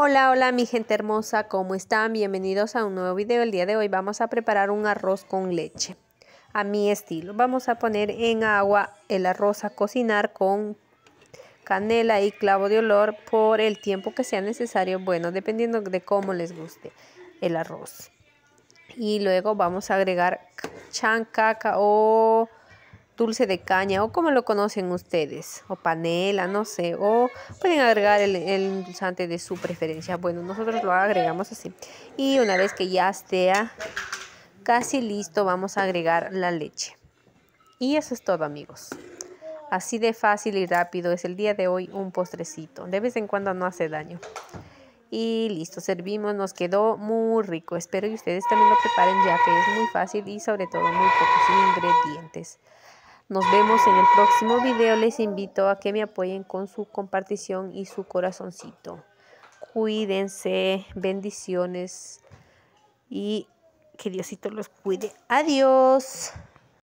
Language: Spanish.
Hola, hola mi gente hermosa, ¿cómo están? Bienvenidos a un nuevo video. El día de hoy vamos a preparar un arroz con leche a mi estilo. Vamos a poner en agua el arroz a cocinar con canela y clavo de olor por el tiempo que sea necesario, bueno, dependiendo de cómo les guste el arroz. Y luego vamos a agregar chancaca o dulce de caña o como lo conocen ustedes, o panela, no sé, o pueden agregar el, el endulzante de su preferencia. Bueno, nosotros lo agregamos así. Y una vez que ya esté casi listo, vamos a agregar la leche. Y eso es todo, amigos. Así de fácil y rápido es el día de hoy un postrecito. De vez en cuando no hace daño. Y listo, servimos, nos quedó muy rico. Espero que ustedes también lo preparen ya que es muy fácil y sobre todo muy pocos ingredientes. Nos vemos en el próximo video. Les invito a que me apoyen con su compartición y su corazoncito. Cuídense, bendiciones y que Diosito los cuide. Adiós.